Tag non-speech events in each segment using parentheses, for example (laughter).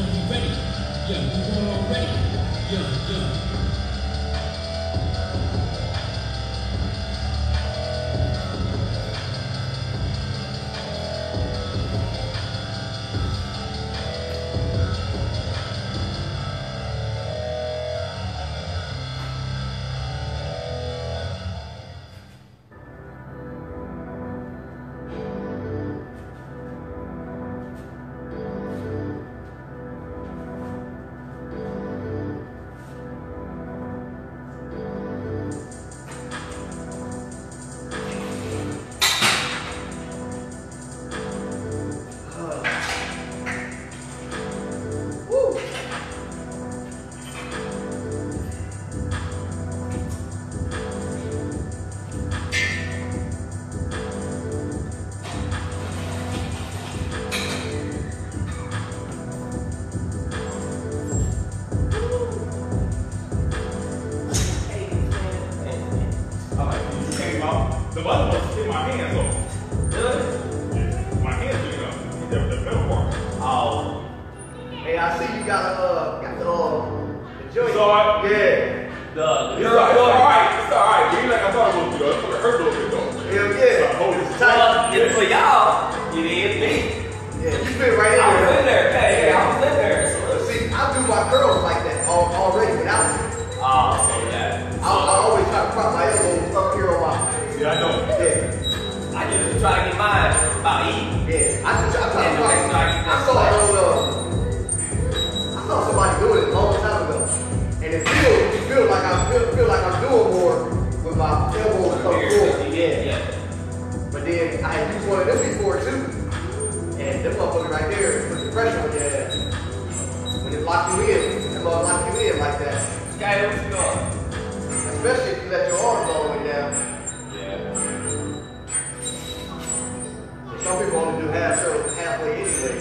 already. Yeah, we won already. Yeah, yeah. Right there put the pressure on your ass. When it lock you in, them mother lock you in like that. Okay, what's going? Especially if you let your arms all the way down. Yeah. Some people only do half circles halfway anyway.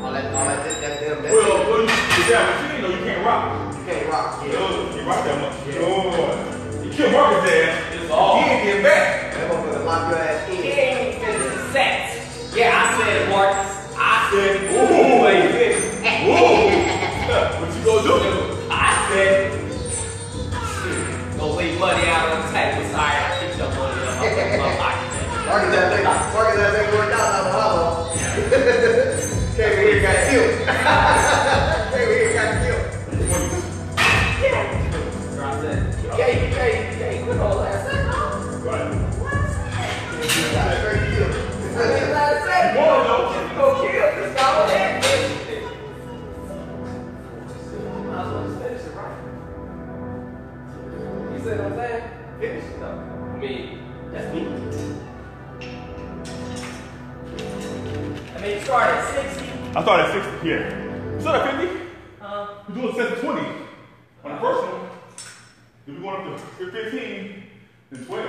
All that, all that, that, that, that, that Well, well, you, yeah, but you know you can't rock. you can't rock. You Yeah. you rock that much. Oh, you It. I mean, that's me. I mean, you start at 60. I thought at 60. Yeah. You started at 50? Huh? We're doing 7 20 on the first one. If we going up to 15, then 12.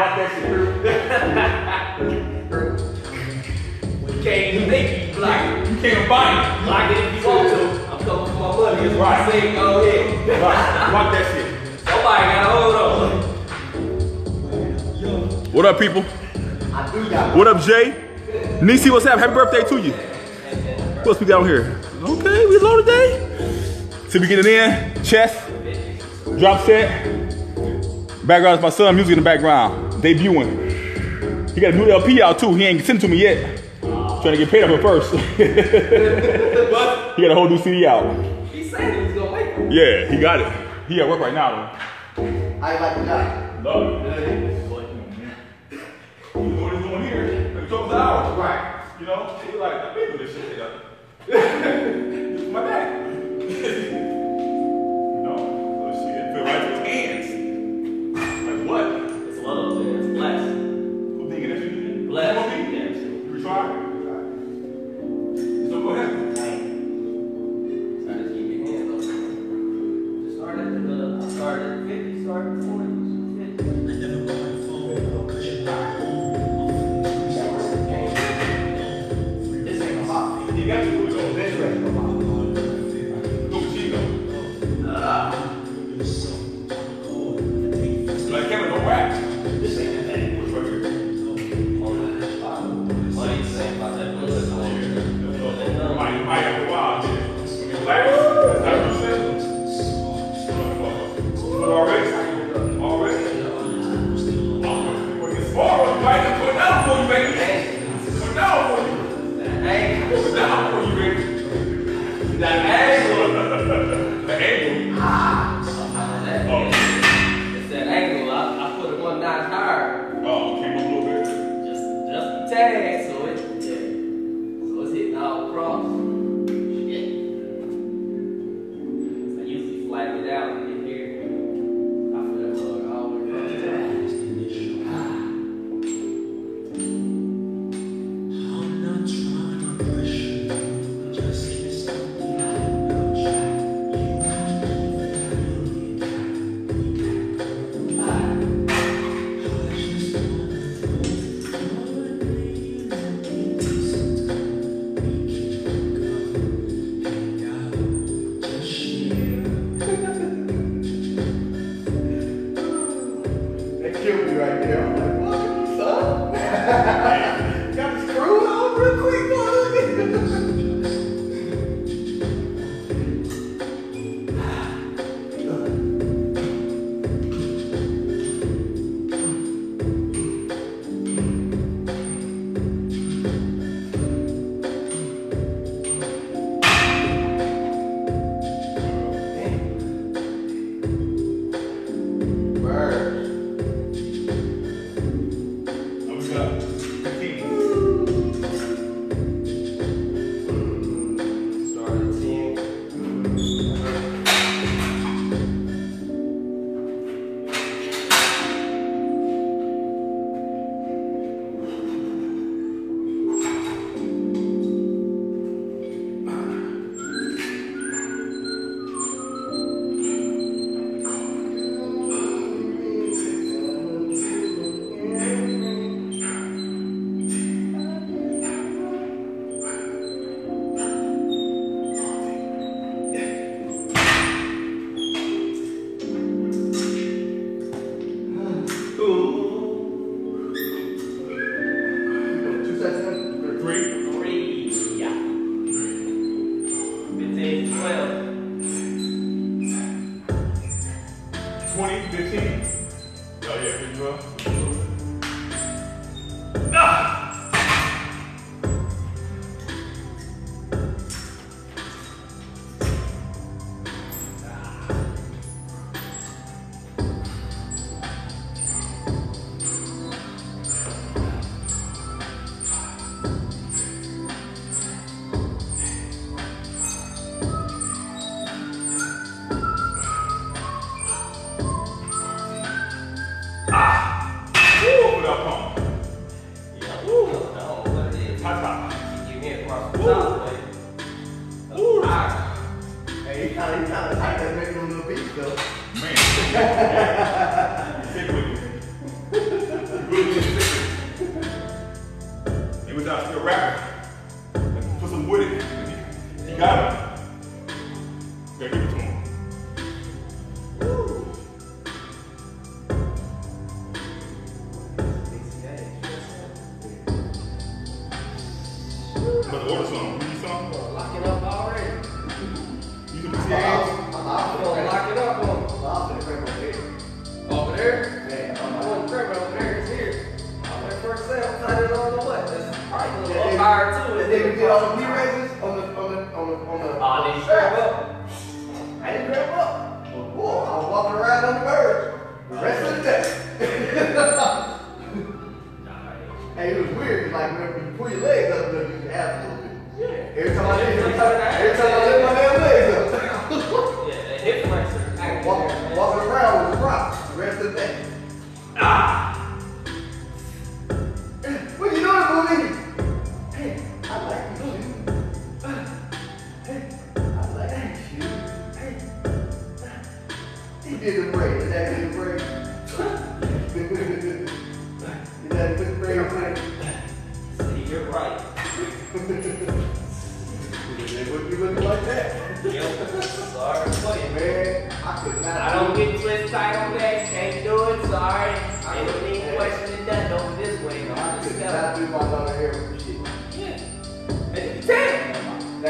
it up. The background music helped Mr. King Majora. Yo. Yeah, he bought that shit. I own the rights. bought that shit. You can't even make you block it. You can't buy it. Block it if you want to. I'm coming for my money. That's what I Right. Oh, say. Go ahead. Right, bought that shit. Somebody gotta hold on. What up, people? I do got What up, Jay? Nisi, what's up? Happy birthday to you. What else we got on here? Okay, we loaded today. So we get it in, chest, drop set. Background is my son, music in the background, debuting. He got a new LP out too. He ain't sent it to me yet. Trying to get paid off it first. (laughs) he got a whole new CD out. He said he was gonna make it. Yeah, he got it. He at work right now I like the guy. though. Love it. He's doing what he's doing here. For a hours. Right. You know, he's like, I've been doing this shit. (laughs) this is my dad. Oh, it. It was out still rapping. Put some wood in it. You got him. Did all the P-raises on the, on the, on the, on the. Oh, did you strap up? I didn't grab up. Whoa, I was walking around on the bird the rest of the day. (laughs) Hey, it was weird, like when you pull your legs up, you have a little bit. Yeah. Every time I lift, every time, every time I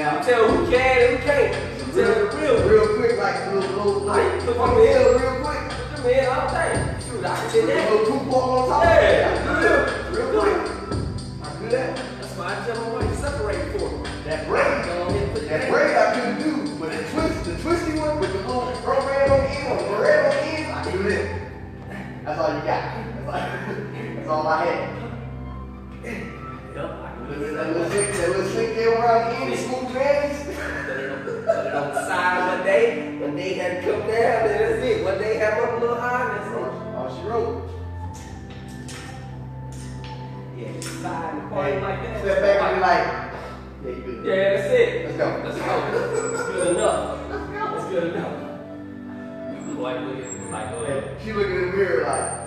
Now, tell who can and who can't. You tell the real. real quick, like little, little, little, I put on my the hill real quick. Put your man all day. Shoot, I can Put do a that. little coupon on top. Yeah, I can do that. Real quick. I can do that. That's why I tell them what you separate for. That braid, Go on and put it that braid I couldn't do, but the twist, the twisty one with the little band on the end, or the red on the end, I can do that. That's all you got. That's all, (laughs) that's all I had. Yup, I can That do little that. slick, that little slick there around the end, the. Put it on- oh, put it on the side one day. One day had to come down, then that's it. One day have up a little high, and that's it. All she wrote. Yeah, slide and party like that. Step back and be like, yeah, you good. Yeah, that's it. Let's go. Let's go. That's good enough. That's good enough. Like, look at, like, go ahead. She looking in the mirror like,